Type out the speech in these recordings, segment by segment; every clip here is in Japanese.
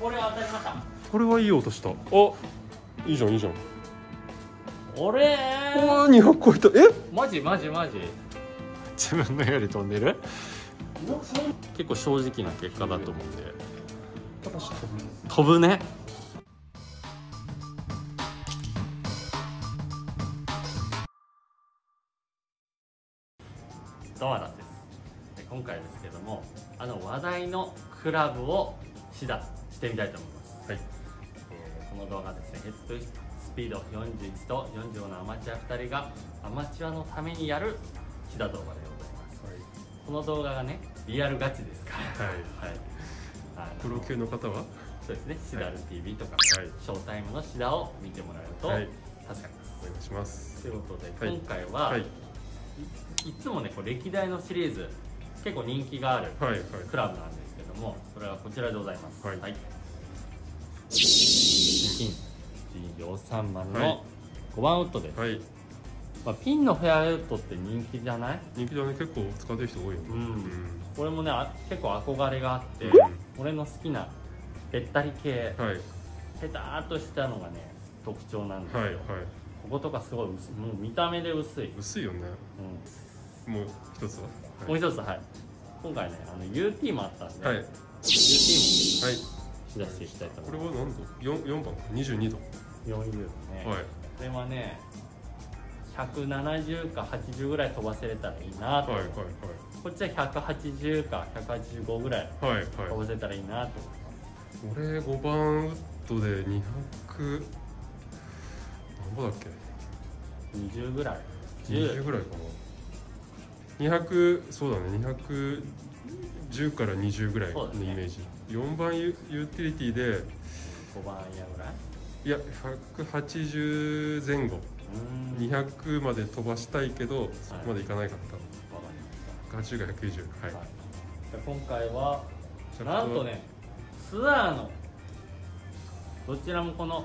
これ当たりました？これはいい音した。あいいじゃんいいじゃん。俺うわ200超えた。え？マジ？マジ？マジ？自分のより飛んでる？結構正直な結果だと思うんで。飛ぶね。ドアラです。で今回ですけどもあの話題のクラブを試打してみたいと思います、はい。えーこの動画はですねヘッドスピード41と45のアマチュア2人がアマチュアのためにやる試打動画でございます。この動画がねリアルガチですから。はい。はい。プロ級の方は？そうですねシダル TV とか、はい。ショータイムのシダを見てもらえるとはい。助かります、お願いします。ということで、はい。今回は、はい。い、いつもねこう歴代のシリーズ結構人気があるはいはい。クラブなんですけどもそれはこちらでございます。はい。金13番はい。の5番ウッドです、はい。まあ、ピンのフェアウッドって人気じゃない？人気だね結構使ってる人多いよね。うん。俺もねあ結構憧れがあって、う俺の好きなべったり系。んはい。ペターっとしたのがね特徴なんですよ、はいはい。こことかすごい薄い。もう見た目で薄い、薄いよね。うもう一つは？ん、もう一つはい。今回ねあの UT もあったんで、はい。UT も。はい。し出していきたいと思これいまは何度四四番22度す 4U ね、はい。これはね170か80ぐらい飛ばせれたらいいなと、はいはいこっちは180か185ぐらいはいはい。飛ばせたらいいなと。思います俺5番ウッドで200何ぼだっけ？20ぐらい。20ぐらいかな。200そうだね。210から20ぐらいのイメージ、4番ユユーティリティで。5番アイアぐら？いいや180前後。うーん。わか200まで飛ばしたいけどそこまでいかないかった。80が190はい、はい、で今回はなんとねツアーのどちらもこの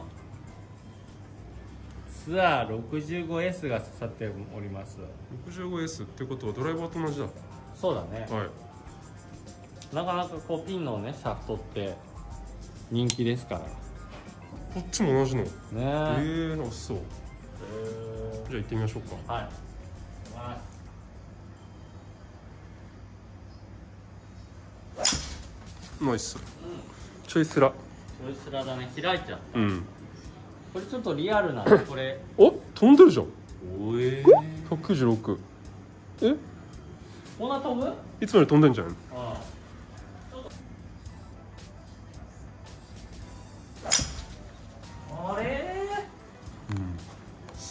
ツアー 65S が刺さっております。65S ってことはドライバーと同じだ。そうだね。はいなかなかこうピンのねシャフトって人気ですから。こっちも同じの？ねえ。えー、あそう。えじゃあ行ってみましょうか。はい。行きますナイス。うんちょいスラ。ちょいスラだね。開いちゃううん。これちょっとリアルなこれ。お？飛んでるじゃん。おえ196え？こんな飛ぶ？あいつもより飛んでんじゃん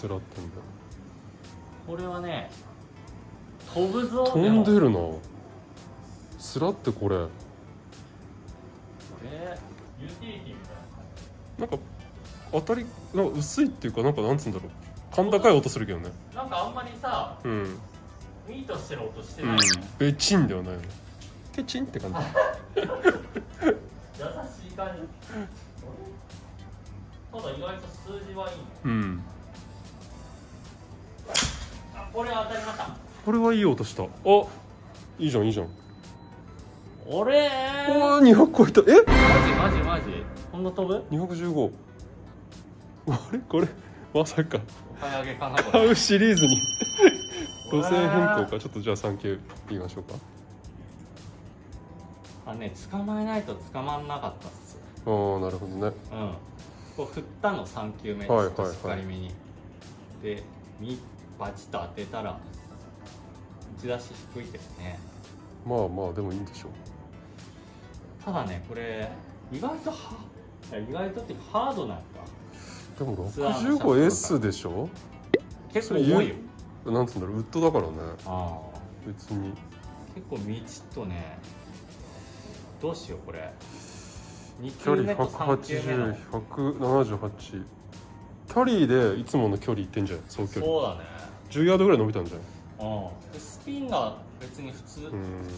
スラってんだこれはね飛ぶぞ飛んでるるなスラってこれ。これユーティリティみたいななんか当たりなんか薄いっていうかなんかなんつうんだろう。甲高い音するけどね。なんかあんまりさうん。ミートしてる音してうない、ん。ベチンではないのケチンって感じ。優しい感じ。ただ意外と数字はいいね。うん。あこれ当たりました。これはいい音した。あいいじゃんいいじゃん。俺。うわ200超えた。え？マジマジマジ。こんな飛ぶ？215あれ？これ？まさか。お買い上げかうシリーズに。路線変更か？ちょっとじゃあ3球言いましょうか。あね捕まえないと捕まんなかったっす。ああなるほどね。うん。こう振ったの3球目はいちょっとしっかはいはいりめに、でみバチッと当てたら打ち出し低いけどね。まあまあでもいいんでしょう。ただねこれ意外とは意外とってハードなんか。でもツアーのシャフト 65S でしょ？結構重いよ。なんつうんだろう？ウッドだからね。ああ。別に。結構みちっとねどうしようこれ。2距離球目と3球目の。180178キャリーでいつもの距離いってんじゃん総距離。そうだね10ヤードぐらい伸びたんじゃんうんでスピンが別に普通、ん。普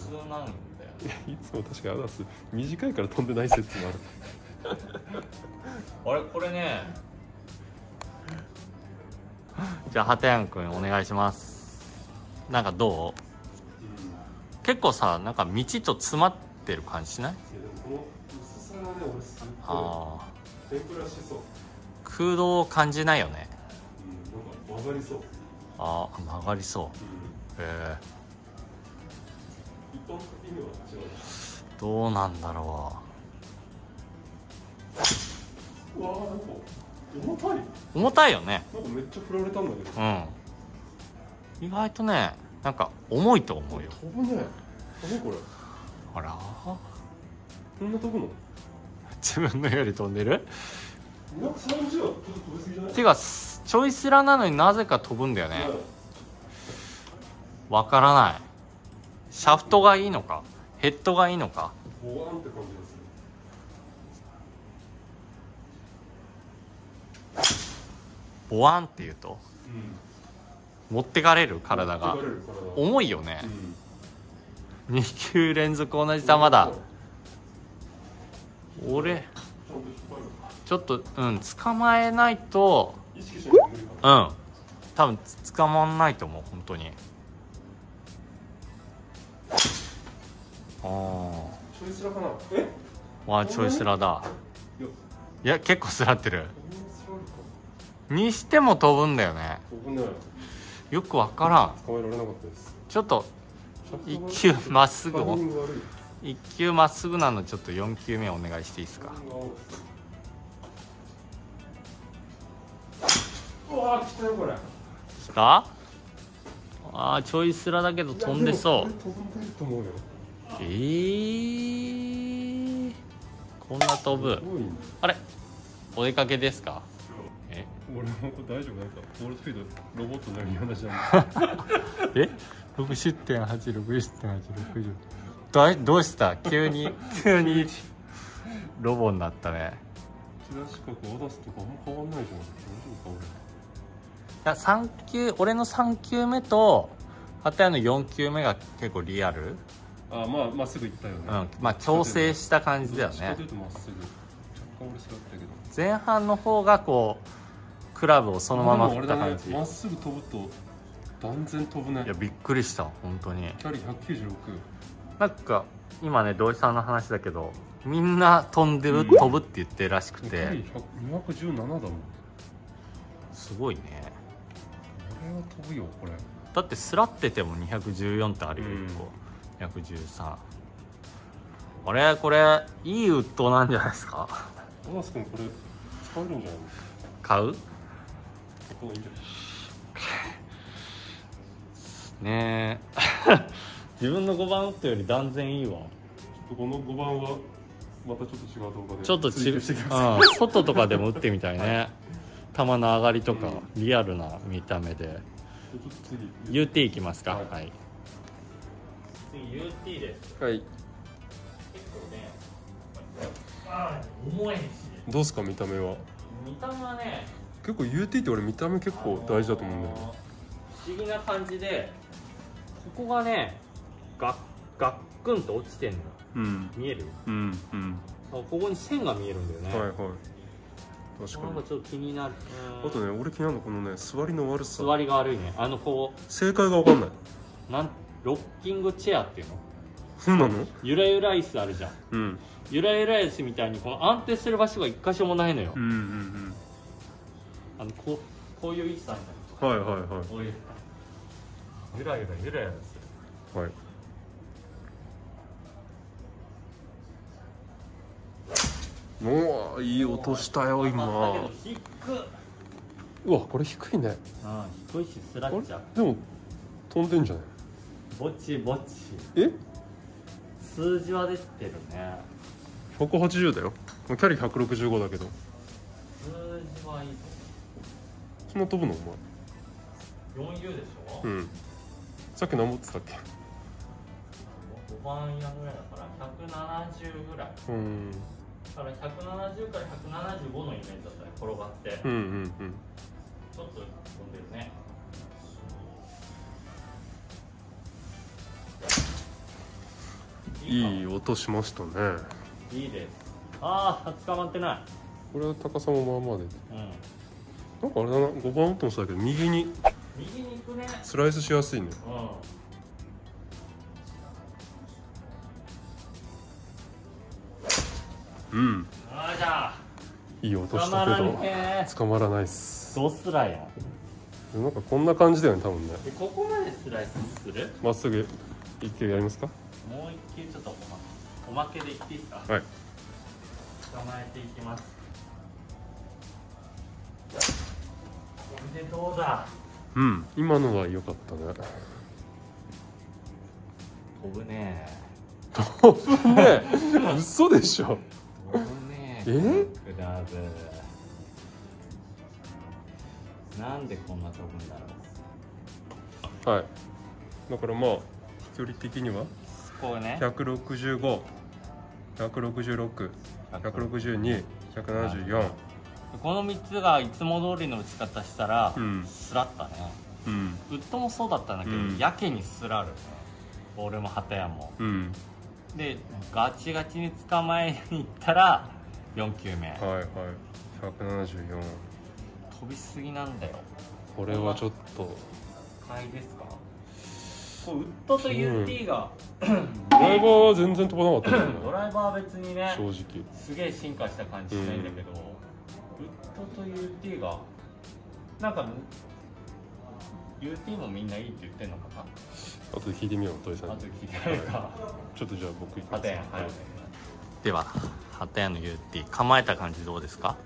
通なんだよね。いつも確かにアダス短いから飛んでない説もある。あれ？これね。じゃあ畑山君お願いします。なんかどう？結構さなんか道と詰まってる感じしない？この薄さがね俺すっごあい天ぷらしそう、ー空洞を感じないよね。うん、なんか曲がりそう、あー曲がりそう。うん、へえ。どうなんだろう。わ重たい。重たいよね。めっちゃ振られたんだけど。うん。意外とねなんか重いと思うよ。飛ぶね。何これ。あら。こんな飛ぶの？自分のより飛んでる？230はちょっと飛びすぎじゃない？ちょいスラなのになぜか飛ぶんだよね。わからない。シャフトがいいのか？ヘッドがいいのか？ボワンって感じがす。ボワンって言うと？る持ってかれる？体が。重いよね。うん。2球連続同じ球だ。俺ちょっとうん捕まえないとうん。多分つ捕まんないと思う本当に。あちょいスラかなえあわあちょいスラだ。いや結構スラってる。にしても飛ぶんだよね。飛ぶねよくわからん。捕まえられなかったです。ちょっと一球まっすぐタイをミング悪い一球まっすぐなのちょっと4球目お願いしていいですか？わー来たよこれ来たあーちょいスラだけど飛んでそいやでもこれ飛んでると思うようえー、こんな飛ぶあれお出かけですかえ俺も大丈夫なんかボールスピードロボットのように話じゃんえ60.860.860だどうした急に急にロボになったねチラシ角渡すとかあんま変わんないじゃん大丈夫かいや3球俺の3球目と片谷の4球目が結構リアル。俺あまあまっすぐ行ったよね。うんまあ調整した感じだよね。前半の方がこうクラブをそのまま振った感じ、まっすぐ飛ぶと断然飛ぶね。いやびっくりした本当に。キャリー196なんか今ね土井さんの話だけどみんな飛んでる、飛ぶって言ってるらしくて。キャリー100 217だもん。こすごいねれは飛ぶよこれ。だってスラってても214ってあるようん。1個、213あれ？これいいウッドなんじゃないですか？小田君これ使えるんじゃないの？買う？ここいいんじゃない？ねえ。自分の5番打ったより断然いいわ。ちょっとこの5番はまたちょっと違う動画でちょっとち、追うん、外とかでも打ってみたいね球の上がりとか、リアルな見た目で。UT いきますか。はい。はい。次 UT です。はい。結構ねあ重いしどうすか見た目は？見た目はね結構 UT って俺見た目結構大事だと思うんだよね。あの不思議な感じでここがねガッガックンと落ちてんの。うん。見える？うんうん。あここに線が見えるんだよね、はいはい確かに。なんかちょっと気になる。あとね俺気になるのこのね座りの悪さ。座りが悪いね。あのこ正解が分かんない。うなんロッキングチェアっていうの？そうなの？ゆらゆら椅子あるじゃん。うん。ゆらゆら椅子みたいにこの安定する場所が一箇所もないのよ、うんうんあのこうこういう椅子あるうん。はいはいはこういう。ゆらゆらゆらゆらする。いはいおおいい音したよ今。だけど低っうわこれ低いね。ああ低いしスラッチャーでも飛んでんじゃない？ぼちぼち。え？数字は出てるね。180だよ。キャリー165だけど。数字はいいぞそんな飛ぶの？お 4U でしょ、前うん。さっき何持ってたっけ？5番屋ぐらいだから170ぐらい。うん。だから170から175のイメージだったね転がって、うんうんうん。ちょっと飛んでるね。いい音しましたね。いいです。ああ捕まってない。これは高さもまあまあで。うん。なんかあれだな5番打ってもそうだけど右に右に行くね。スライスしやすいね。うんうん。いい音したけどね捕まらないっす。どうすらや。なんかこんな感じだよね多分ね。でここまでスライスする？まっすぐ一球やりますか？もう一球ちょっとおまおまけでいっていいですか？はい。捕まえていきます。これでどうだ？うん。今のは良かったね。飛ぶね。飛ぶね。嘘でしょねえ？クラブなんでこんな飛ぶんだろうはい。だからまあ飛距離的には？こうね。1651662162 174この3つがいつも通りの打ち方したら、うん。スラッタね。うん。ウッドもそうだったんだけど、うん。やけにスラる。ねボールも旗屋も。うん。でガチガチに捕まえに行ったら4球目。はいはい。174飛びすぎなんだよ。これはちょっと。買いですか？こうウッドと UT が、ドライバーは全然飛ばなかったんだ ドよねライバーは別にね正直。すげえ進化した感じしないんだけど、ウッドと UT がなんか UT もみんないいって言ってんのかな？後で聞いてみよう土井さんに。あと聞いてないか。ちょっとじゃあ僕行きます。旗屋はいでは旗屋の UT 構えた感じどうですか？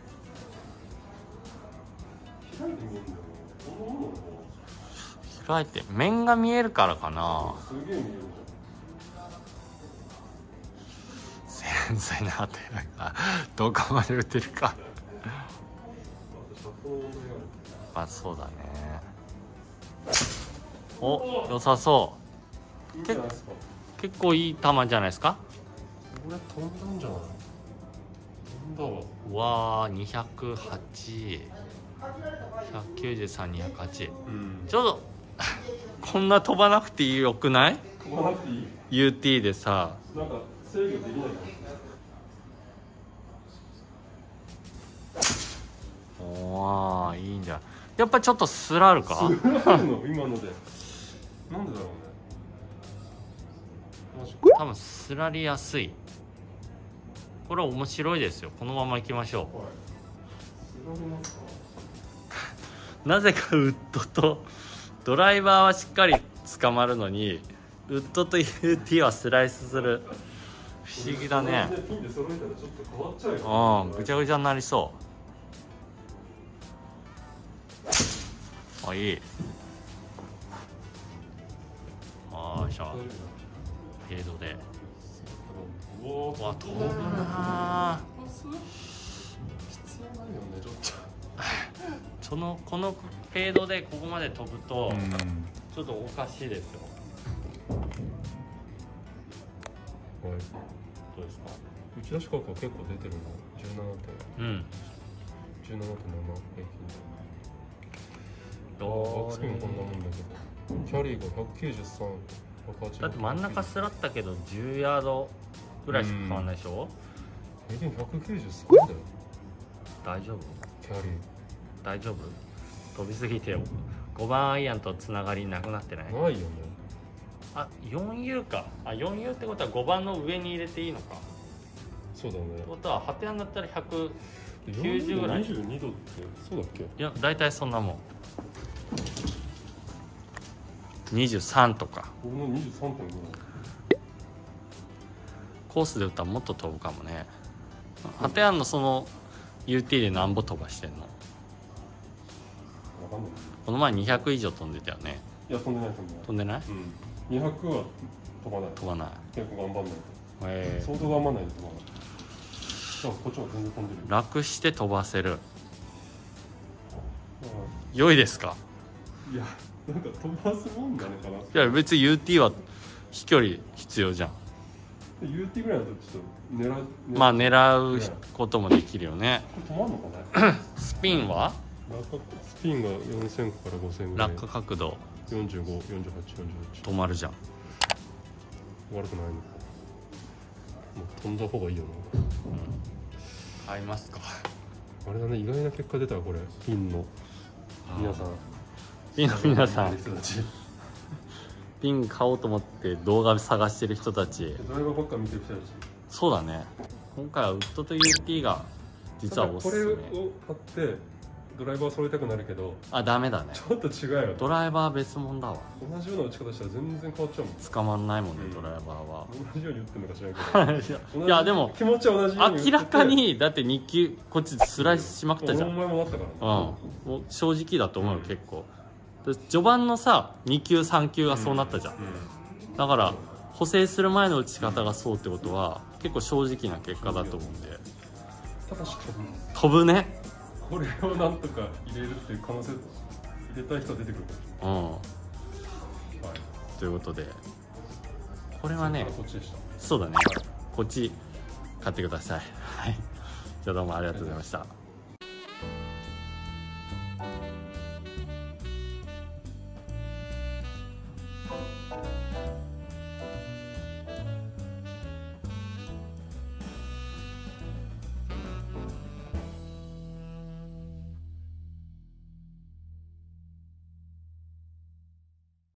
開いて面が見えるからかな。繊細な旗屋がどこまで打てるか。じゃん車高の問題があそうだね。お良さそう。結構いい球じゃないですか？れ飛んだんじゃない？飛んだわ。うわー208 193,208うん。ちょっとこんな飛ばなくてよくない？飛ばなくていい ?UT でさ。なんか制御できない。おーいいんじゃん。やっぱちょっとスラるか？るの？今ので。なんでだろうね。多分スラりやすいこれ面白いですよ。このまま行きましょう。なぜかウッドとドライバーはしっかり捕まるのにウッドと UT はスライスする。不思議だね。うんぐちゃぐちゃになりそう。あいい。あーしゃフェードでうおーうわ飛ぶな。必要ないよねちょっそのこのフェードでここまで飛ぶと、とちょっとおかしいですよ。はいどうですか？打ち出し価格は結構出てるの17うん。点。17.7平均バッどクスピンもこんなもんだけど。キャリーが193 180だって真ん中スラったけど10ヤードぐらいしか変わんないでしょ？平均193だよ。大丈夫？キャリー。大丈夫？飛びすぎて5番アイアンとつながりなくなってない？ないよね。あ 4U か。あ 4U ってことは5番の上に入れていいのか。っそうだね。てことは8点だったら100 90 40ぐらい。22度ってそうだっけ？いや大体そんなもん。23とか。俺の23.5コースで打ったらもっと飛ぶかもね。ハテヤンのその UT でなんぼ飛ばしてんの？この前200以上飛んでたよね。いや飛んでない飛んでない。飛んでない？うん。200は飛ばない。飛ばない。結構頑張んないえ。と相当頑張んないと飛ばない。こっちは全然飛んでるー、楽して飛ばせる。う良いですか？んいやなんか飛ばすもんなのかないや別に UT は飛距離必要じゃん UT ぐらいだとちょっと狙うまあこ狙うこともできるよね。れ止まんのかな？スピンは？落下スピンが4000から5000ぐらい。落下角度。454848止まるじゃん。悪くないのもう飛んだ方がいいよ買いますか。なあれだね意外な結果出たわこれ。ピンの。皆さん。ピンの皆さん人たちピン買おうと思って動画探してる人たち。ドライバーばっか見てる人たち。そうだね。今回はウッドと UT が実はおすすめ。これを買ってドライバー揃えたくなるけどあダメだね。ちょっと違うよドライバー別物だわ。同じような打ち方したら全然変わっちゃうもん捕まんないもんねうん。ドライバーは。同じように打ってるのか知らんけど。いやでも気持ちは同じように明らかにだって2球こっちスライスしまくったじゃん。お前もなったから。うん、もう正直だと思うよ、結構。で序盤のさ2球3球がそうなったじゃん、だから補正する前の打ち方がそうってことは結構正直な結果だと思うんで。飛ぶね。これをなんとか入れるっていう可能性入れたい人は出てくる。かうん。はい。ということで。これはねそうだね。こっち買ってください。はい。じゃあどうもありがとうございました